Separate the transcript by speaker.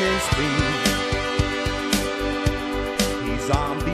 Speaker 1: He's on